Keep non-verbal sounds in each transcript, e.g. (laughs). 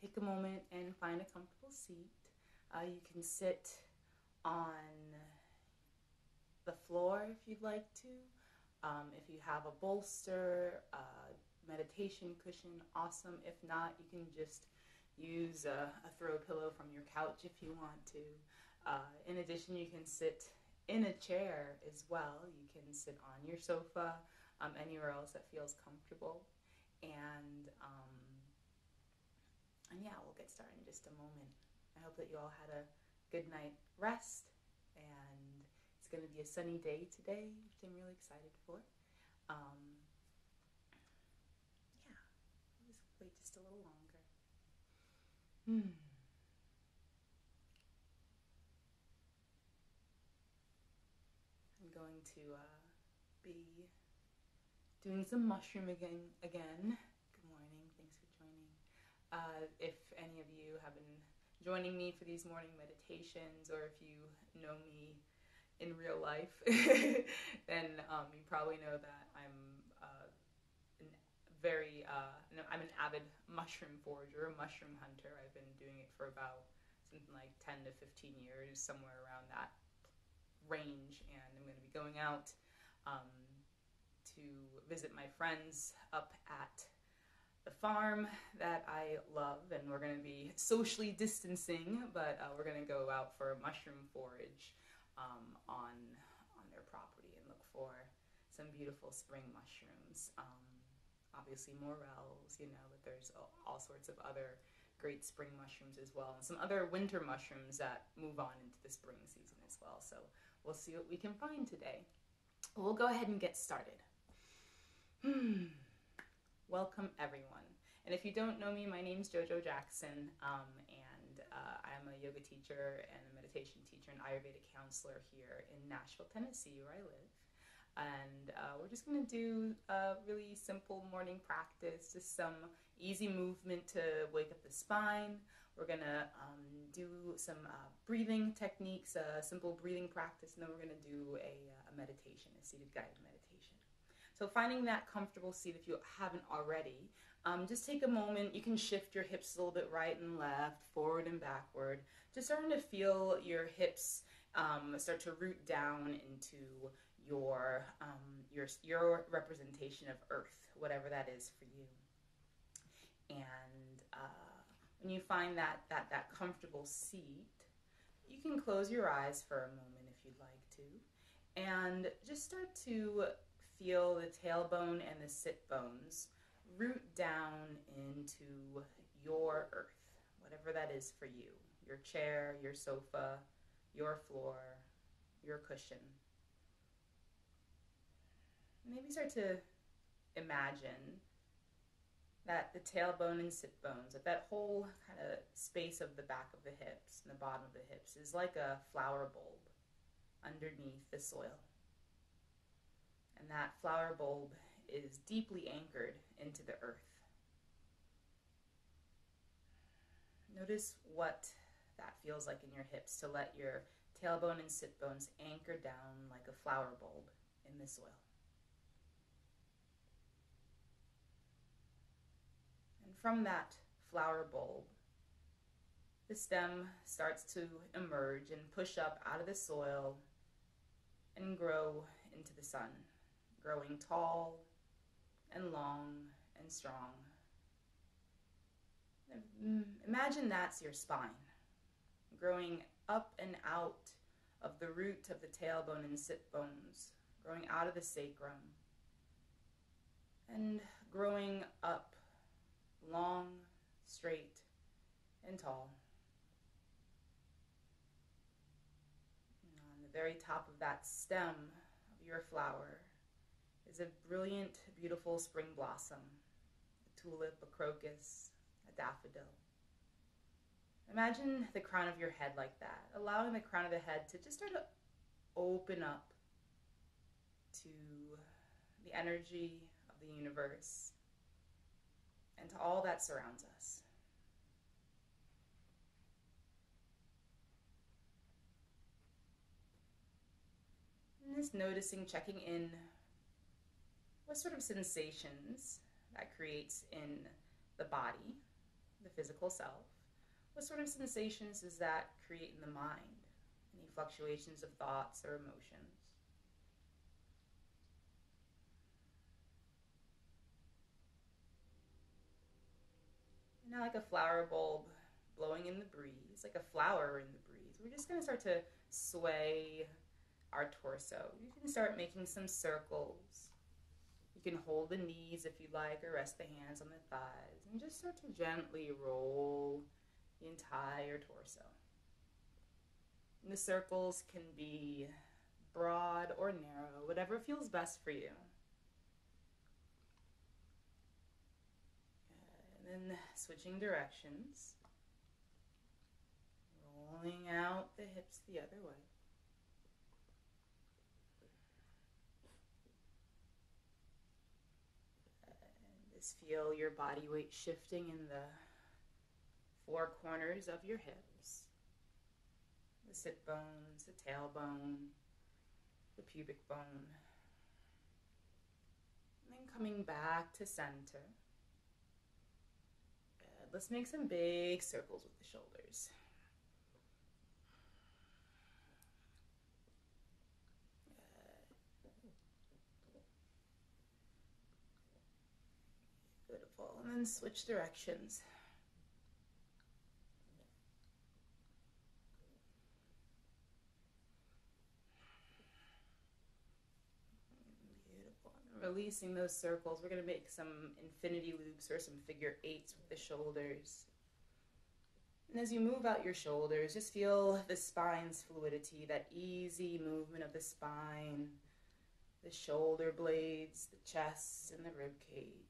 take a moment and find a comfortable seat. Uh, you can sit on the floor if you'd like to. Um, if you have a bolster, meditation cushion, awesome. If not, you can just use a, a throw pillow from your couch if you want to. Uh, in addition, you can sit in a chair as well. You can sit on your sofa, um, anywhere else that feels comfortable. And um, and yeah, we'll get started in just a moment. I hope that you all had a good night rest and it's going to be a sunny day today, which I'm really excited for. Um, yeah, I'll just wait just a little longer. Hmm. I'm going to uh, be doing some mushroom again. Again. Good morning. Thanks for joining. Uh, if any of you have been joining me for these morning meditations, or if you know me in real life, (laughs) then um, you probably know that I'm uh, very uh, I'm an avid mushroom forager, a mushroom hunter. I've been doing it for about something like 10 to 15 years, somewhere around that range, and I'm going to be going out um, to visit my friends up at the farm that I love, and we're going to be socially distancing, but uh, we're going to go out for a mushroom forage um, on on their property and look for some beautiful spring mushrooms. Um, obviously, morels, you know, but there's all, all sorts of other great spring mushrooms as well, and some other winter mushrooms that move on into the spring season as well. So we'll see what we can find today. We'll go ahead and get started. Hmm. Welcome, everyone. And if you don't know me, my name name's JoJo Jackson, um, and uh, I'm a yoga teacher and a meditation teacher and Ayurvedic counselor here in Nashville, Tennessee, where I live. And uh, we're just going to do a really simple morning practice, just some easy movement to wake up the spine. We're going to um, do some uh, breathing techniques, a simple breathing practice, and then we're going to do a, uh, a meditation, a seated guided meditation. So finding that comfortable seat if you haven't already. Um, just take a moment. You can shift your hips a little bit right and left, forward and backward. Just starting to feel your hips um, start to root down into your um, your your representation of Earth, whatever that is for you. And uh, when you find that that that comfortable seat, you can close your eyes for a moment if you'd like to, and just start to feel the tailbone and the sit bones root down into your earth, whatever that is for you your chair, your sofa, your floor, your cushion. Maybe start to imagine that the tailbone and sit bones, that that whole kind of space of the back of the hips and the bottom of the hips is like a flower bulb underneath the soil and that flower bulb is deeply anchored into the earth. Notice what that feels like in your hips to let your tailbone and sit bones anchor down like a flower bulb in the soil. And from that flower bulb, the stem starts to emerge and push up out of the soil and grow into the sun growing tall and long and strong. Imagine that's your spine, growing up and out of the root of the tailbone and sit bones, growing out of the sacrum, and growing up long, straight, and tall. And on the very top of that stem of your flower is a brilliant, beautiful spring blossom a tulip, a crocus, a daffodil. Imagine the crown of your head like that, allowing the crown of the head to just start to open up to the energy of the universe and to all that surrounds us. Just noticing, checking in what sort of sensations that creates in the body the physical self, what sort of sensations does that create in the mind? Any fluctuations of thoughts or emotions? Now, like a flower bulb blowing in the breeze, like a flower in the breeze, we're just going to start to sway our torso. You can start making some circles. You can hold the knees if you like, or rest the hands on the thighs, and just start to gently roll the entire torso. And the circles can be broad or narrow, whatever feels best for you. And then switching directions, rolling out the hips the other way. Just feel your body weight shifting in the four corners of your hips the sit bones, the tailbone, the pubic bone. And then coming back to center. Good. Let's make some big circles with the shoulders. And then switch directions. Beautiful. releasing those circles, we're going to make some infinity loops or some figure eights with the shoulders. And as you move out your shoulders, just feel the spine's fluidity, that easy movement of the spine, the shoulder blades, the chest, and the rib cage,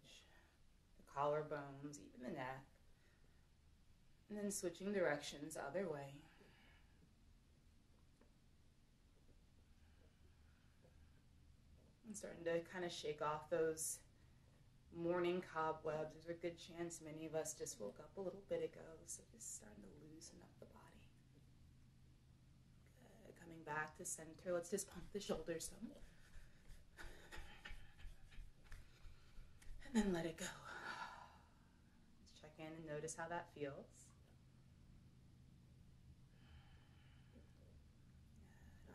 collarbones, even the neck. And then switching directions other way. I'm starting to kind of shake off those morning cobwebs. There's a good chance many of us just woke up a little bit ago, so just starting to loosen up the body. Good. Coming back to center. Let's just pump the shoulders some. And then let it go. And notice how that feels.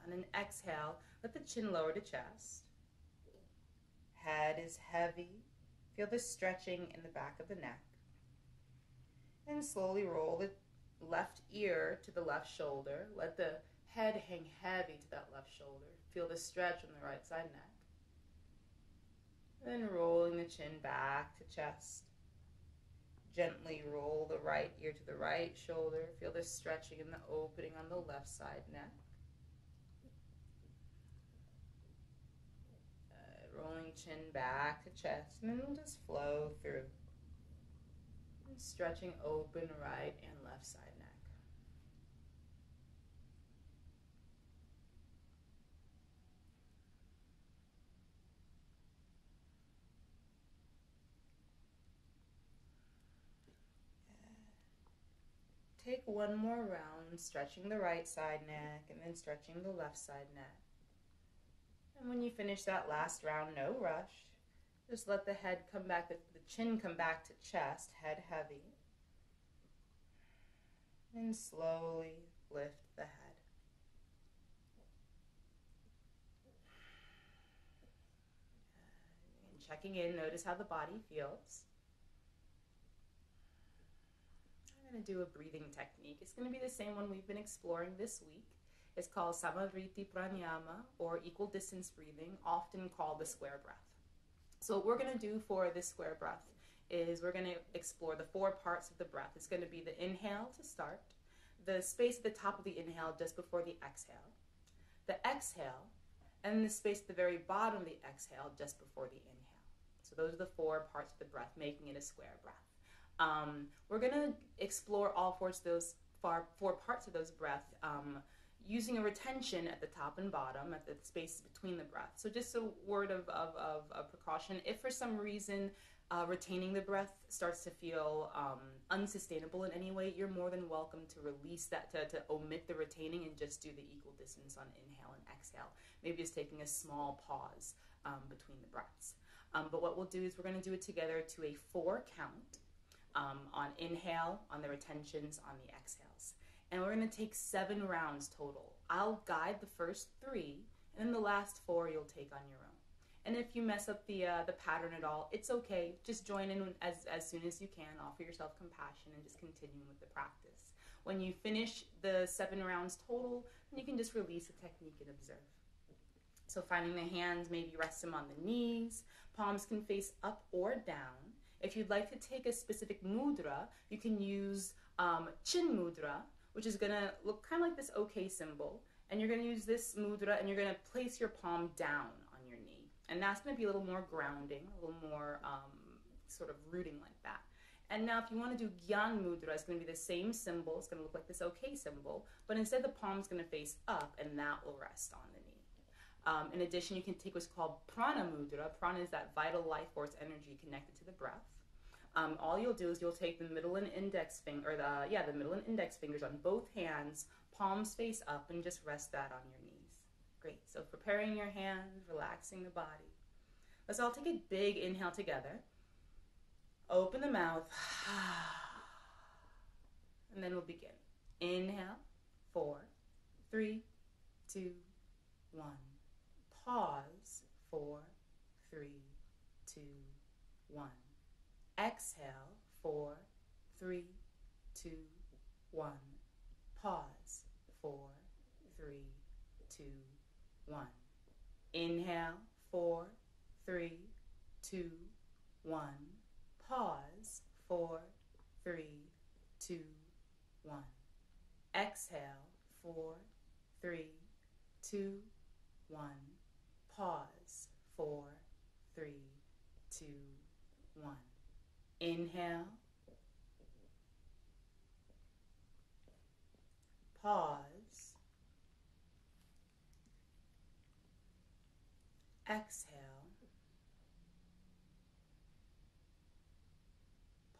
On an exhale, let the chin lower to chest head is heavy. Feel the stretching in the back of the neck. And slowly roll the left ear to the left shoulder. Let the head hang heavy to that left shoulder. Feel the stretch on the right side neck. Then rolling the chin back to chest. Gently roll the right ear to the right shoulder. Feel the stretching and the opening on the left side neck. Uh, rolling chin back to chest, and then we'll just flow through. And stretching open right and left side neck. Take one more round, stretching the right side neck and then stretching the left side neck. And when you finish that last round, no rush. Just let the head come back, the, chin come back to chest, head heavy. And slowly lift the head. And checking in, notice how the body feels. I'm going to do a breathing technique. It's going to be the same one we've been exploring this week. It's called Samavriti Pranayama or equal distance breathing, often called the square breath. So, what we're going to do for this square breath is we're going to explore the four parts of the breath. It's going to be the inhale to start, the space at the top of the inhale just before the exhale, the exhale, and the space at the very bottom of the exhale just before the inhale. So, those are the four parts of the breath, making it a square breath. Um, we're going to explore all four those four, four parts of those breath. Um, using a retention at the top and bottom at the space between the breaths. So just a word of, of, of, of precaution. If for some reason uh, retaining the breath starts to feel um, unsustainable in any way, you're more than welcome to release that, to, to omit the retaining and just do the equal distance on inhale and exhale. Maybe just taking a small pause um, between the breaths. Um, but what we'll do is we're going to do it together to a four count. Um, on inhale, on the retentions, on the exhales. And we're gonna take seven rounds total. I'll guide the first three, and then the last four you'll take on your own. And if you mess up the uh, the pattern at all, it's okay. Just join in as as soon as you can. Offer yourself compassion and just continue with the practice. When you finish the seven rounds total, you can just release the technique and observe. So finding the hands, maybe rest them on the knees. Palms can face up or down. If you'd like to take a specific mudra, you can use um, chin mudra, which is gonna look kind of like this OK symbol. And you're gonna use this mudra and you're gonna place your palm down on your knee. And that's gonna be a little more grounding, a little more um, sort of rooting like that. And now if you want to do Gyan Mudra, it's going to be the same symbol. It's going to look like this OK symbol, but instead the palm's going to face up and that will rest on the knee. Um, in addition, you can take what's called Prana Mudra. Prana is that vital life force energy connected to the breath. Um, all you'll do is you'll take the middle and index finger, or the yeah, the middle and index fingers on both hands, palms face up, and just rest that on your knees. Great. So preparing your hands, relaxing the body. Let's all take a big inhale together. Open the mouth. (sighs) And then we'll begin. Inhale. Four, three, two, one. Pause. Four, three, two, one. Exhale. Four, three, two, one. Pause. Four, three, two, one. Inhale. Four, three, two, one. Pause. Four, three, two, one. Exhale. Four, three, two, one. Pause. Four, three, two, one. Inhale. Pause. Exhale.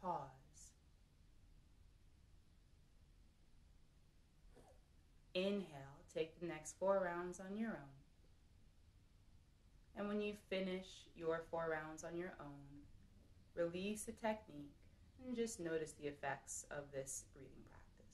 Pause. Inhale, take the next four rounds on your own. And when you finish your four rounds on your own, release the technique and just notice the effects of this breathing practice.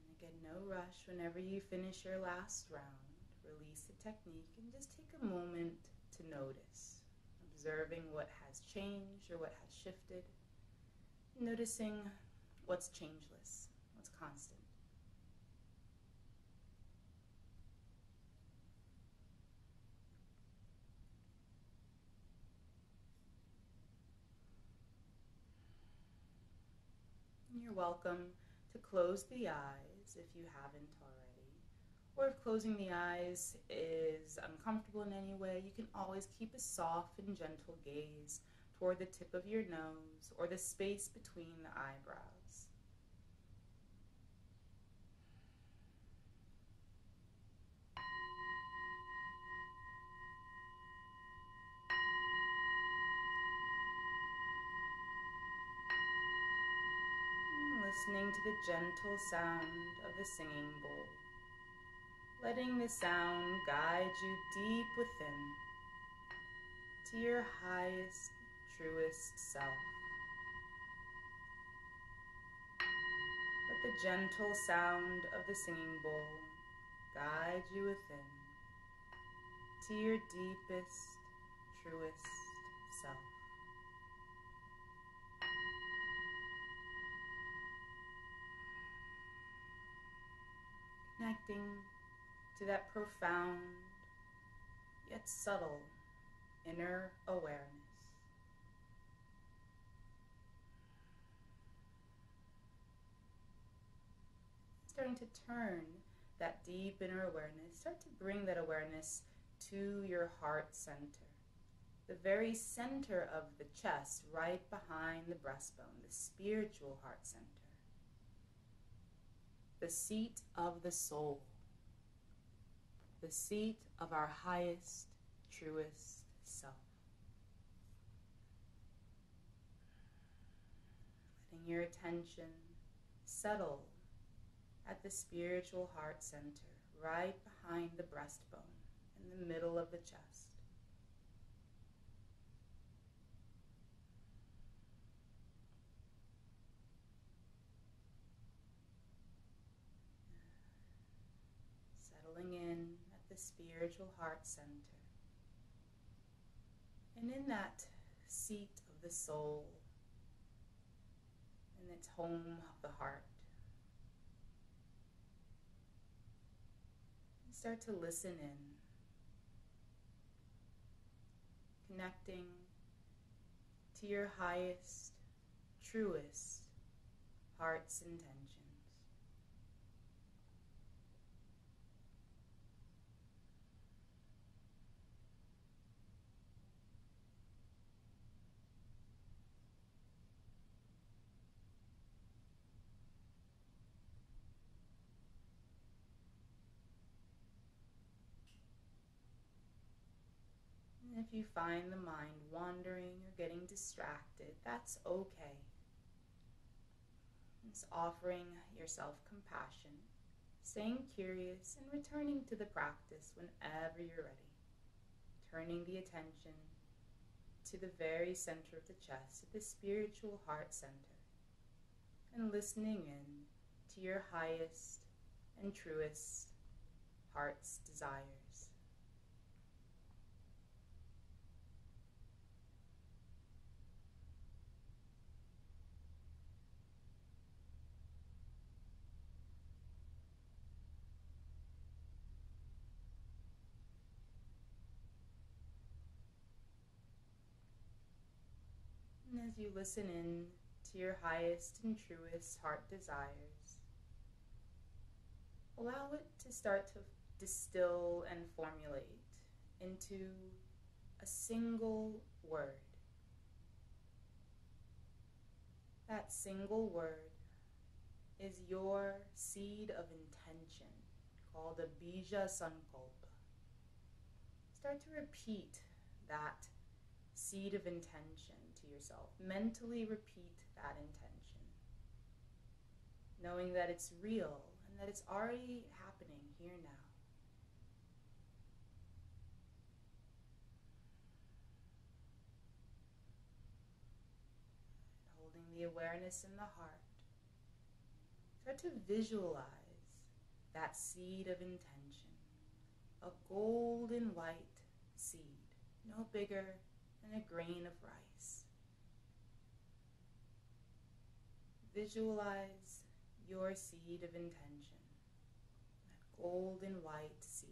And again, Whenever you finish your last round, release the technique and just take a moment to notice, observing what has changed or what has shifted, noticing what's changeless, what's constant. You're welcome close the eyes if you haven't already. Or if closing the eyes is uncomfortable in any way, you can always keep a soft and gentle gaze toward the tip of your nose or the space between the eyebrows. Listening to the gentle sound of the singing bowl, letting the sound guide you deep within to your highest, truest self. Let the gentle sound of the singing bowl guide you within to your deepest, truest self. Connecting to that profound yet subtle inner awareness. Starting to turn that deep inner awareness, start to bring that awareness to your heart center, the very center of the chest, right behind the breastbone, the spiritual heart center, the seat of the soul, the seat of our highest, truest self. Letting your attention settle at the spiritual heart center, right behind the breastbone, in the middle of the chest. In at the spiritual heart center. And in that seat of the soul, in its home of the heart, start to listen in, connecting to your highest, truest heart's intentions. And if you find the mind wandering or getting distracted, that's okay. It's offering yourself compassion, staying curious, and returning to the practice whenever you're ready. Turning the attention to the very center of the chest, the spiritual heart center, and listening in to your highest and truest heart's desires. You listen in to your highest and truest heart desires, allow it to start to distill and formulate into a single word. That single word is your seed of intention called a Bija Sankalpa. Start to repeat that seed of intention yourself. Mentally repeat that intention, knowing that it's real and that it's already happening here now. Holding the awareness in the heart. Start to visualize that seed of intention, a golden white seed, no bigger than a grain of rice. Visualize your seed of intention, that golden white seed,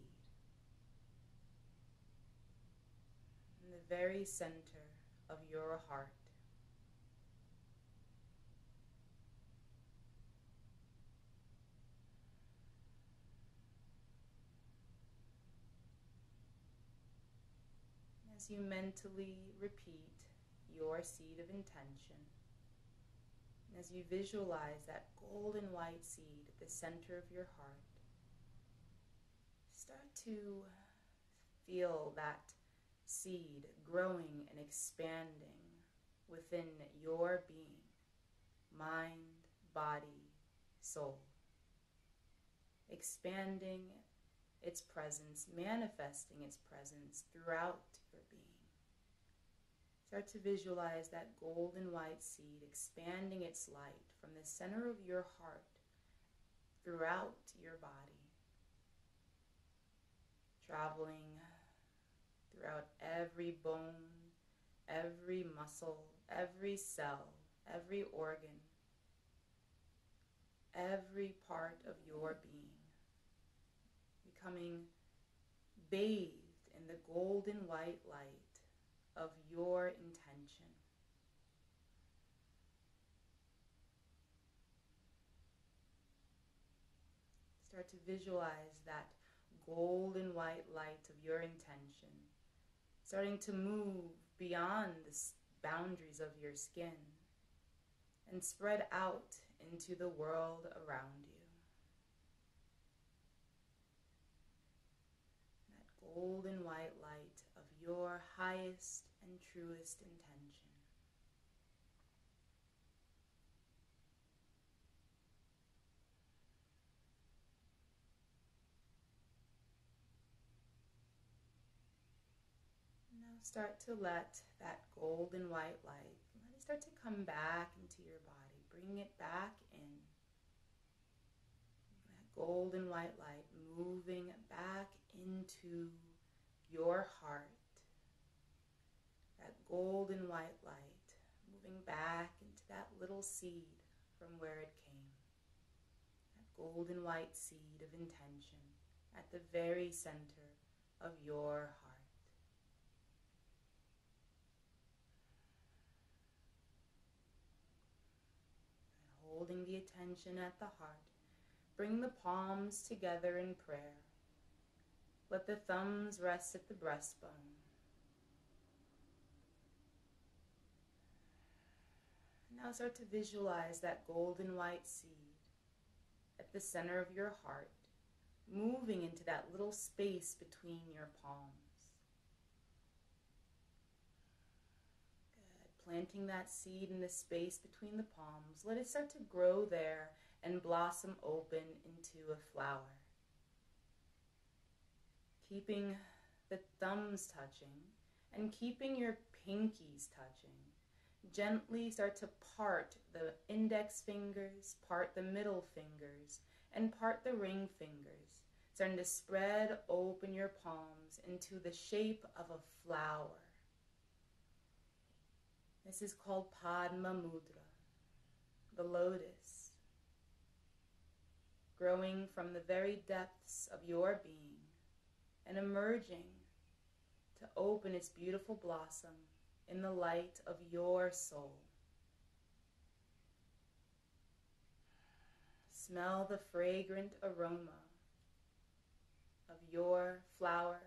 in the very center of your heart. As you mentally repeat your seed of intention, as you visualize that golden white seed at the center of your heart, start to feel that seed growing and expanding within your being mind, body, soul. Expanding its presence, manifesting its presence throughout your being. Start to visualize that golden white seed expanding its light from the center of your heart throughout your body, traveling throughout every bone, every muscle, every cell, every organ, every part of your being, becoming bathed in the golden white light of your intention. Start to visualize that golden white light of your intention starting to move beyond the boundaries of your skin and spread out into the world around you. That golden white light your highest and truest intention. Now start to let that golden white light, let it start to come back into your body. Bring it back in. That golden white light moving back into your heart. Golden white light moving back into that little seed from where it came. That golden white seed of intention at the very center of your heart. And holding the attention at the heart, bring the palms together in prayer. Let the thumbs rest at the breastbone. Now start to visualize that golden white seed at the center of your heart, moving into that little space between your palms. Good. planting that seed in the space between the palms, let it start to grow there and blossom open into a flower. Keeping the thumbs touching and keeping your pinkies touching. Gently start to part the index fingers, part the middle fingers, and part the ring fingers, starting to spread open your palms into the shape of a flower. This is called Padma Mudra, the lotus, growing from the very depths of your being and emerging to open its beautiful blossom in the light of your soul. Smell the fragrant aroma of your flower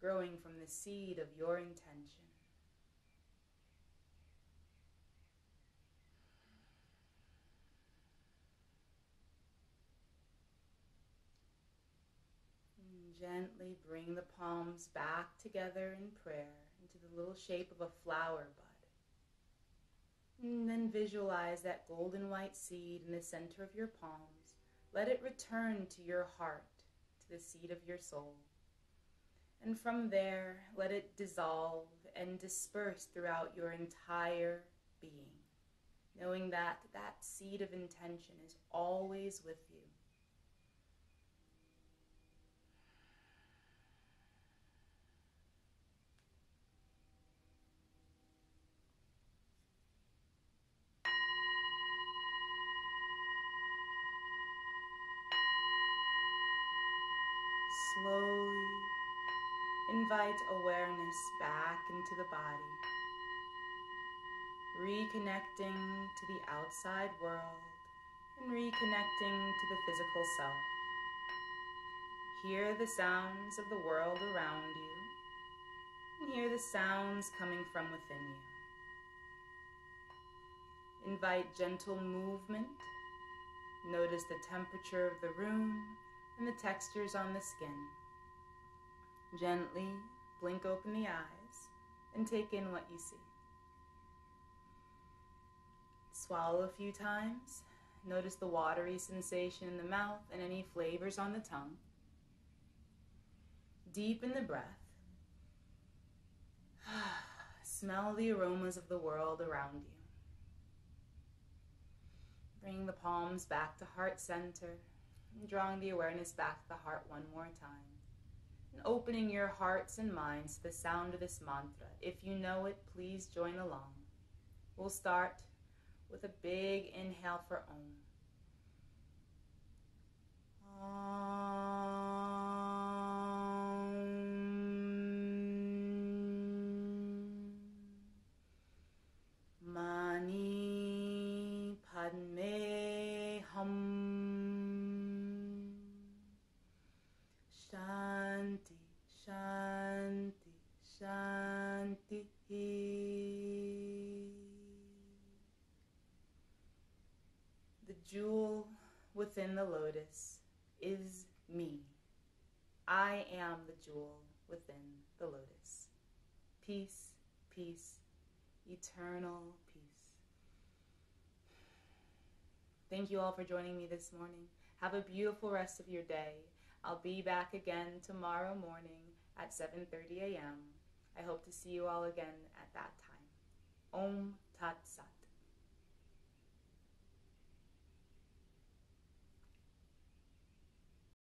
growing from the seed of your intention. gently bring the palms back together in prayer into the little shape of a flower bud. And then visualize that golden white seed in the center of your palms. Let it return to your heart, to the seed of your soul. And from there, let it dissolve and disperse throughout your entire being, knowing that that seed of intention is always with you invite awareness back into the body, reconnecting to the outside world and reconnecting to the physical self. Hear the sounds of the world around you and hear the sounds coming from within you. Invite gentle movement. Notice the temperature of the room and the textures on the skin. Gently blink open the eyes and take in what you see. Swallow a few times. Notice the watery sensation in the mouth and any flavors on the tongue. Deepen the breath. (sighs) Smell the aromas of the world around you. Bring the palms back to heart center, drawing the awareness back to the heart one more time and opening your hearts and minds to the sound of this mantra. If you know it, please join along. We'll start with a big inhale for Om. The lotus is me. I am the jewel within the lotus. Peace, peace, eternal peace. Thank you all for joining me this morning. Have a beautiful rest of your day. I'll be back again tomorrow morning at 7:30 a.m. I hope to see you all again at that time. Om Tat Sat.